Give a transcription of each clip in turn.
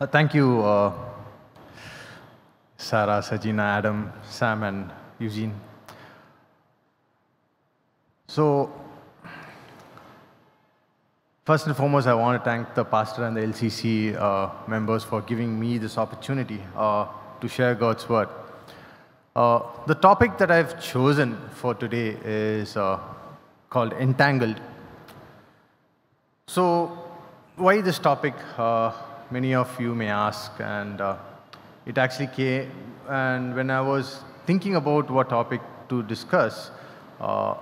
Uh, thank you, uh, Sarah, Sajina, Adam, Sam, and Eugene. So, first and foremost, I want to thank the pastor and the LCC uh, members for giving me this opportunity uh, to share God's word. Uh, the topic that I've chosen for today is uh, called Entangled. So, why this topic? Many of you may ask, and uh, it actually came. And when I was thinking about what topic to discuss, uh,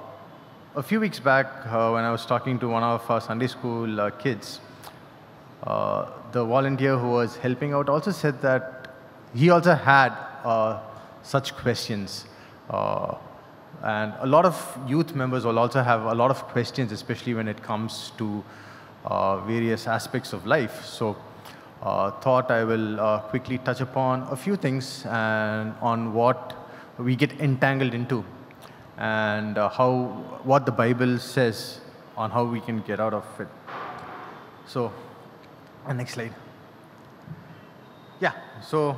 a few weeks back, uh, when I was talking to one of our Sunday school uh, kids, uh, the volunteer who was helping out also said that he also had uh, such questions. And a lot of youth members will also have a lot of questions, especially when it comes to uh, various aspects of life. So, uh, thought I will uh, quickly touch upon a few things and on what we get entangled into and uh, how what the Bible says on how we can get out of it. So, next slide. Yeah. So,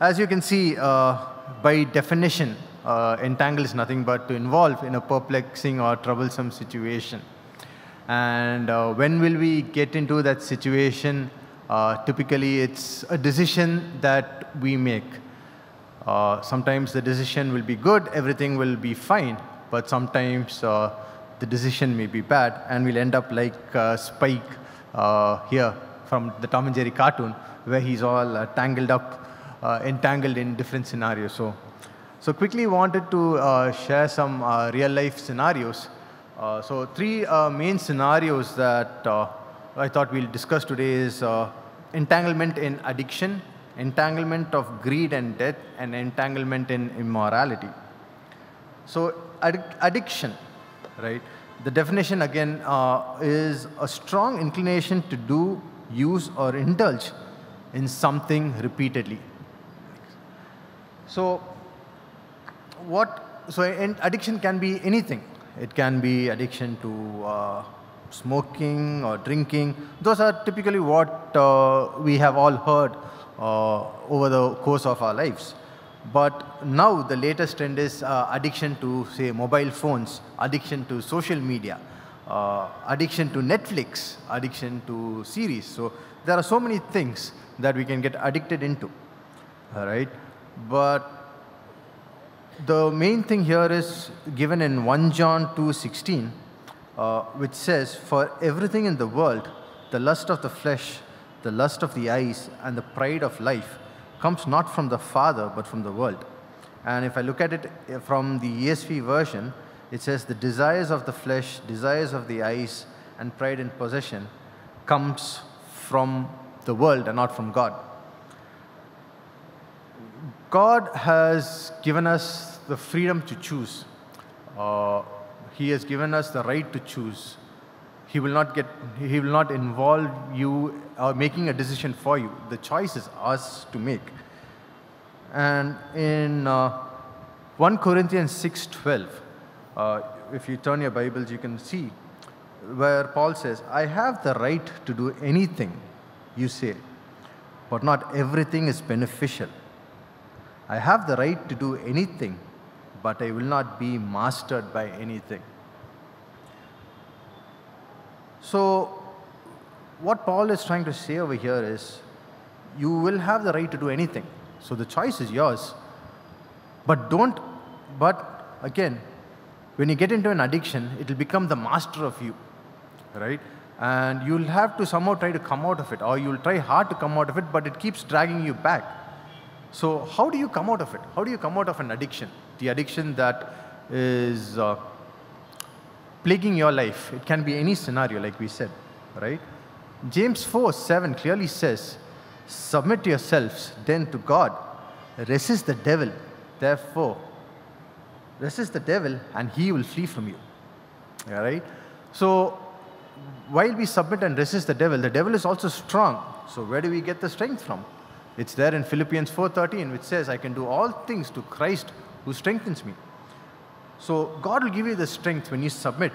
as you can see, uh, by definition, uh, entangle is nothing but to involve in a perplexing or troublesome situation. And uh, when will we get into that situation? Uh, typically, it's a decision that we make. Uh, sometimes the decision will be good, everything will be fine, but sometimes uh, the decision may be bad, and we'll end up like uh, Spike uh, here from the Tom and Jerry cartoon, where he's all tangled up, entangled in different scenarios. So, so quickly wanted to share some uh, real life scenarios. So three main scenarios that I thought we'll discuss today is uh, entanglement in addiction, entanglement of greed and death, and entanglement in immorality. So addic- addiction, right? The definition again uh, is a strong inclination to do, use, or indulge in something repeatedly. So what? So addiction can be anything. It can be addiction to uh, smoking or drinking. Those are typically what uh, we have all heard uh, over the course of our lives. But now the latest trend is uh, addiction to, say, mobile phones, addiction to social media, uh, addiction to Netflix, addiction to series. So there are so many things that we can get addicted into, all right? But the main thing here is given in 1 John 2:16, uh, which says, "For everything in the world, the lust of the flesh, the lust of the eyes, and the pride of life comes not from the Father, but from the world." And if I look at it uh, from the ESV version, it says, "The desires of the flesh, desires of the eyes, and pride in possession comes from the world and not from God." God has given us the freedom to choose. Uh, he has given us the right to choose. He will not get. He will not involve you uh, making a decision for you. The choice is ours to make. And in uh, 1 Corinthians 6:12, uh, if you turn your Bibles, you can see where Paul says, "I have the right to do anything you say, but not everything is beneficial." I have the right to do anything, but I will not be mastered by anything. So, what Paul is trying to say over here is you will have the right to do anything. So, the choice is yours. But don't, but again, when you get into an addiction, it will become the master of you, right? And you'll have to somehow try to come out of it, or you'll try hard to come out of it, but it keeps dragging you back. So, how do you come out of it? How do you come out of an addiction? The addiction that is uh, plaguing your life. It can be any scenario, like we said, right? James 4 7 clearly says, Submit yourselves then to God, resist the devil, therefore, resist the devil, and he will flee from you. All right? So, while we submit and resist the devil, the devil is also strong. So, where do we get the strength from? It's there in Philippians 4:13 which says I can do all things to Christ who strengthens me. So God will give you the strength when you submit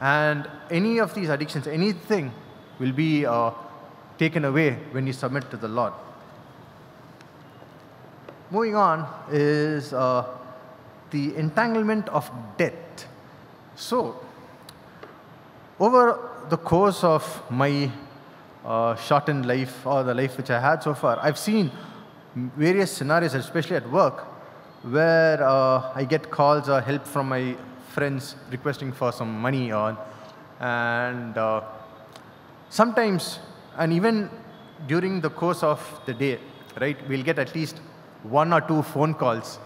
and any of these addictions anything will be uh, taken away when you submit to the Lord. Moving on is uh, the entanglement of debt. So, over the course of my uh, shortened life or the life which I had so far, I've seen various scenarios, especially at work, where uh, I get calls or help from my friends requesting for some money on, and uh, sometimes, and even during the course of the day, right, we'll get at least one or two phone calls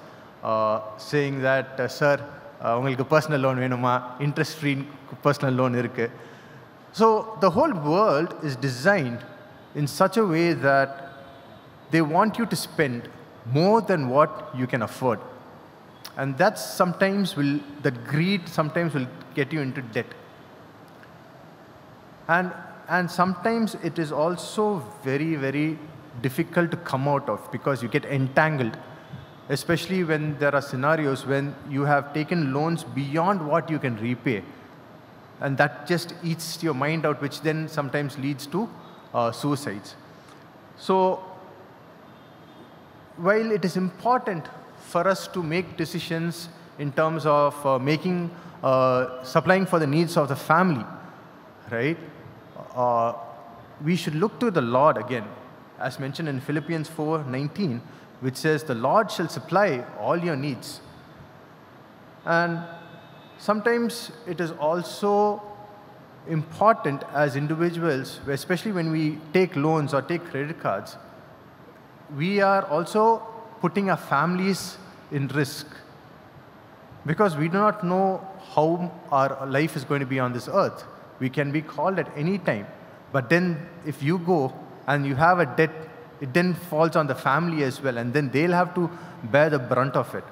uh, saying that, uh, sir, uh, உங்களுக்கு personal loan வேணுமா interest free personal loan இருக்கு so the whole world is designed in such a way that they want you to spend more than what you can afford. And that sometimes will, that greed sometimes will get you into debt. And, and sometimes it is also very, very difficult to come out of because you get entangled, especially when there are scenarios when you have taken loans beyond what you can repay. And that just eats your mind out, which then sometimes leads to uh, suicides. So while it is important for us to make decisions in terms of uh, making, uh, supplying for the needs of the family, right? Uh, we should look to the Lord again, as mentioned in Philippians 4:19, which says, "The Lord shall supply all your needs." And sometimes it is also important as individuals, especially when we take loans or take credit cards, we are also putting our families in risk because we do not know how our life is going to be on this earth. We can be called at any time. But then, if you go and you have a debt, it then falls on the family as well, and then they'll have to bear the brunt of it,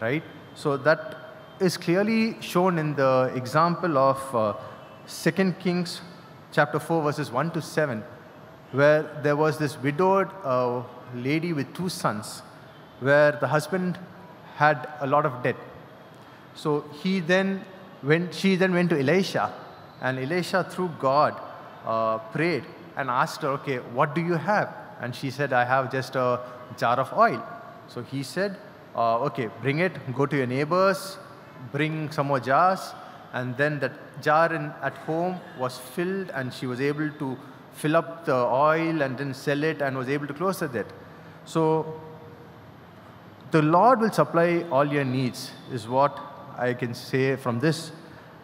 right? So, that is clearly shown in the example of uh, 2 Kings chapter 4, verses 1 to 7, where there was this widowed uh, lady with two sons, where the husband had a lot of debt. So he then went, she then went to Elisha, and Elisha, through God, uh, prayed and asked her, Okay, what do you have? And she said, I have just a jar of oil. So he said, uh, Okay, bring it, go to your neighbors, bring some more jars. And then that jar in, at home was filled, and she was able to fill up the oil and then sell it and was able to close the debt. So the Lord will supply all your needs, is what I can say from this.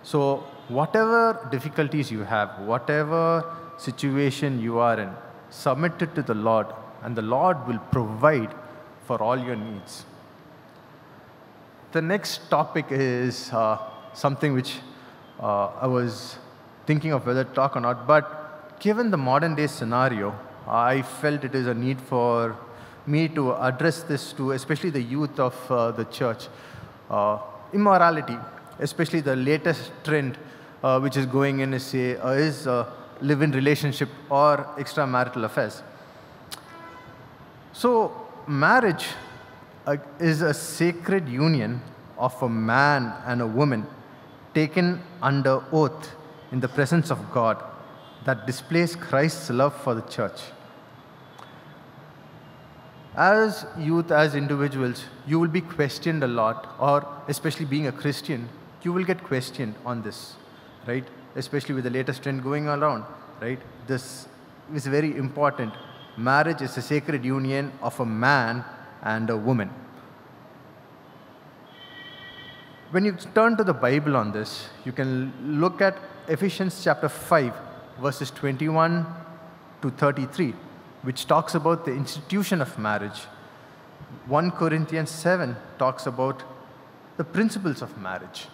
So, whatever difficulties you have, whatever situation you are in, submit it to the Lord, and the Lord will provide for all your needs. The next topic is uh, something which uh, I was thinking of whether to talk or not, but given the modern day scenario, I felt it is a need for me to address this to especially the youth of uh, the church. Uh, immorality, especially the latest trend uh, which is going in is, say, uh, is live-in relationship or extramarital affairs. So marriage uh, is a sacred union of a man and a woman taken under oath in the presence of God that displays Christ's love for the church as youth, as individuals, you will be questioned a lot, or especially being a Christian, you will get questioned on this, right? Especially with the latest trend going around, right? This is very important. Marriage is a sacred union of a man and a woman. When you turn to the Bible on this, you can look at Ephesians chapter 5, verses 21 to 33 which talks about the institution of marriage. 1 Corinthians 7 talks about the principles of marriage.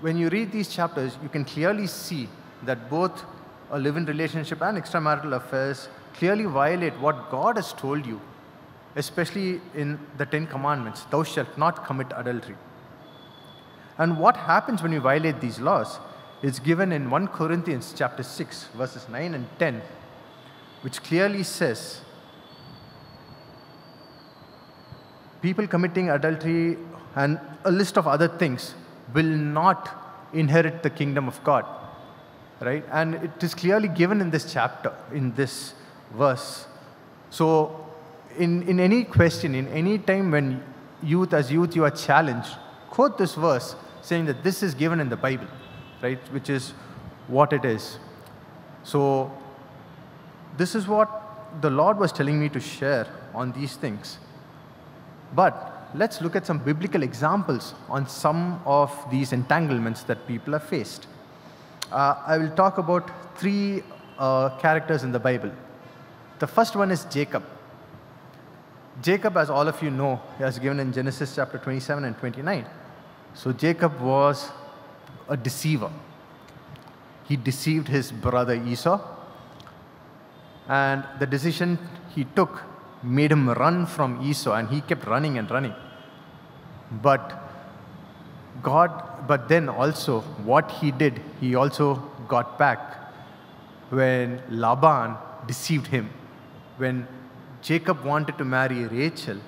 When you read these chapters, you can clearly see that both a live in relationship and extramarital affairs clearly violate what God has told you, especially in the Ten Commandments Thou shalt not commit adultery. And what happens when you violate these laws is given in 1 Corinthians chapter 6, verses 9 and 10, which clearly says people committing adultery and a list of other things will not inherit the kingdom of God. Right? And it is clearly given in this chapter, in this verse. So, in, in any question, in any time when youth, as youth, you are challenged, quote this verse saying that this is given in the Bible, right? Which is what it is. So, this is what the Lord was telling me to share on these things. But let's look at some biblical examples on some of these entanglements that people have faced. Uh, I will talk about three uh, characters in the Bible. The first one is Jacob. Jacob, as all of you know, is given in Genesis chapter 27 and 29. So Jacob was a deceiver. He deceived his brother Esau, and the decision he took made him run from Esau, and he kept running and running. But God, but then also what he did, he also got back when Laban deceived him. When Jacob wanted to marry Rachel,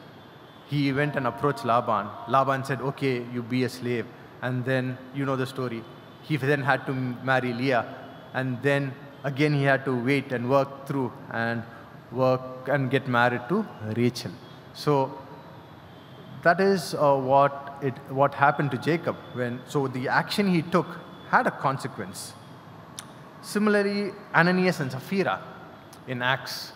he went and approached Laban. Laban said, Okay, you be a slave. And then, you know the story. He then had to marry Leah. And then again, he had to wait and work through and work and get married to Rachel. So that is uh, what, it, what happened to Jacob. When, so the action he took had a consequence. Similarly, Ananias and Sapphira in Acts.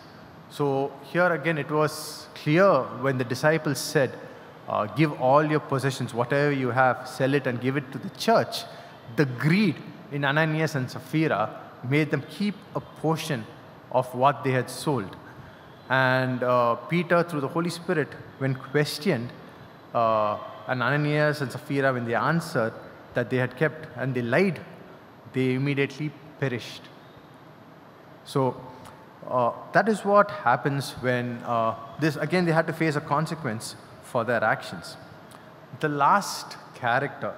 So here again, it was clear when the disciples said, uh, Give all your possessions, whatever you have, sell it and give it to the church. The greed in Ananias and Sapphira made them keep a portion of what they had sold. And uh, Peter, through the Holy Spirit, when questioned, uh, and Ananias and Sapphira, when they answered that they had kept and they lied, they immediately perished. So uh, that is what happens when uh, this, again, they had to face a consequence for their actions. The last character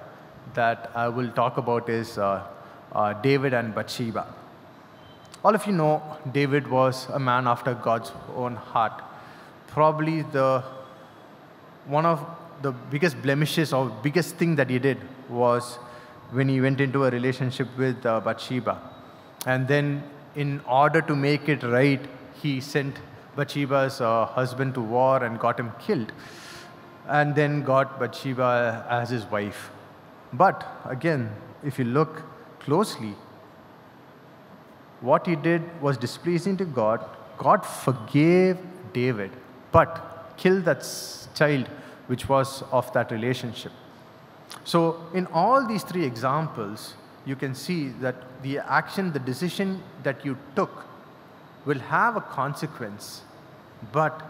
that I will talk about is uh, uh, David and Bathsheba. All of you know David was a man after God's own heart. Probably the one of the biggest blemishes or biggest thing that he did was when he went into a relationship with uh, Bathsheba. And then, in order to make it right, he sent Bathsheba's uh, husband to war and got him killed. And then got Bathsheba as his wife. But again, if you look closely, what he did was displeasing to God. God forgave David, but killed that child which was of that relationship. So, in all these three examples, you can see that the action, the decision that you took will have a consequence, but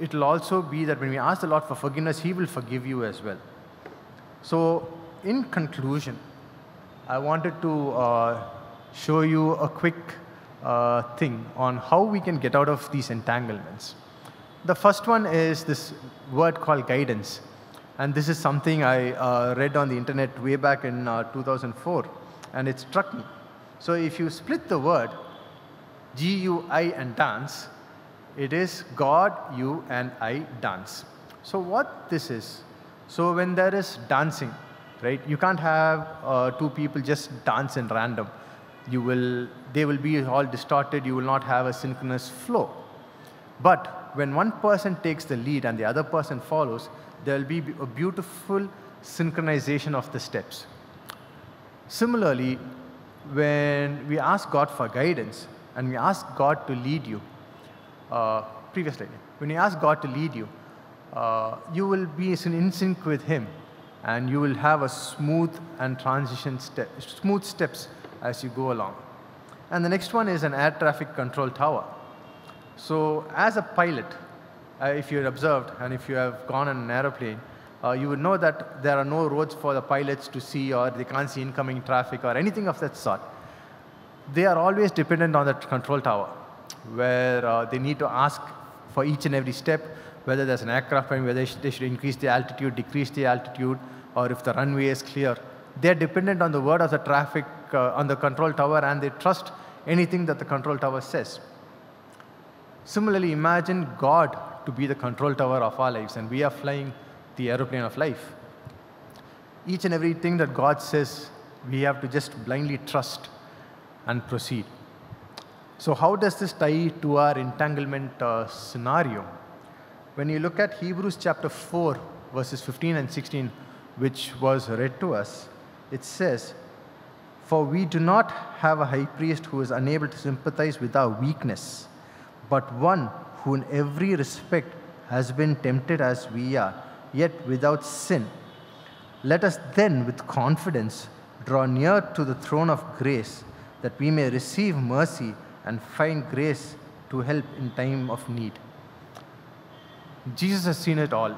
it will also be that when we ask the Lord for forgiveness, He will forgive you as well. So, in conclusion, I wanted to uh, show you a quick uh, thing on how we can get out of these entanglements. The first one is this word called guidance. And this is something I uh, read on the internet way back in uh, 2004, and it struck me. So if you split the word, G, U, I, and dance, it is God, you, and I dance. So what this is, so when there is dancing, right, you can't have uh, two people just dance in random. You will, they will be all distorted, you will not have a synchronous flow. But when one person takes the lead and the other person follows, there will be a beautiful synchronization of the steps. Similarly, when we ask God for guidance and we ask God to lead you, uh, previous slide, when you ask God to lead you, uh, you will be in sync with Him and you will have a smooth and transition step, smooth steps as you go along. And the next one is an air traffic control tower. So as a pilot, uh, if you observed and if you have gone on an aeroplane, uh, you would know that there are no roads for the pilots to see or they can't see incoming traffic or anything of that sort. They are always dependent on the control tower where uh, they need to ask for each and every step whether there's an aircraft and whether they should increase the altitude, decrease the altitude, or if the runway is clear. They're dependent on the word of the traffic uh, on the control tower and they trust anything that the control tower says. Similarly, imagine God to be the control tower of our lives, and we are flying the aeroplane of life. Each and everything that God says, we have to just blindly trust and proceed. So, how does this tie to our entanglement uh, scenario? When you look at Hebrews chapter 4, verses 15 and 16, which was read to us, it says, For we do not have a high priest who is unable to sympathize with our weakness, but one who in every respect has been tempted as we are, yet without sin. Let us then, with confidence, draw near to the throne of grace, that we may receive mercy and find grace to help in time of need. Jesus has seen it all.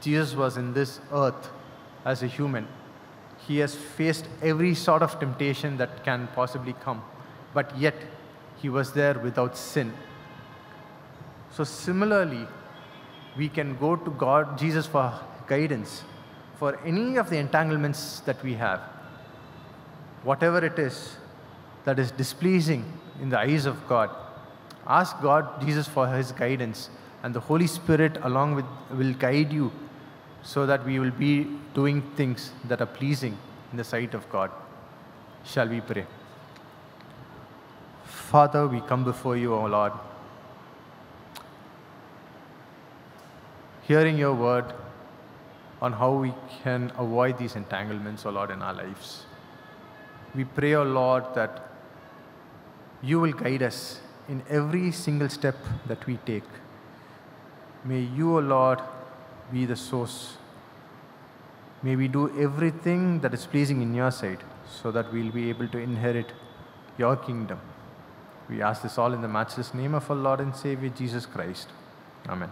Jesus was in this earth as a human. He has faced every sort of temptation that can possibly come, but yet he was there without sin. So, similarly, we can go to God, Jesus, for guidance for any of the entanglements that we have. Whatever it is that is displeasing in the eyes of God. Ask God, Jesus, for His guidance, and the Holy Spirit, along with, will guide you so that we will be doing things that are pleasing in the sight of God. Shall we pray? Father, we come before you, O Lord, hearing your word on how we can avoid these entanglements, O Lord, in our lives. We pray, O Lord, that you will guide us in every single step that we take. May you, O Lord, be the source. May we do everything that is pleasing in your sight so that we'll be able to inherit your kingdom. We ask this all in the matchless name of our Lord and Savior Jesus Christ. Amen.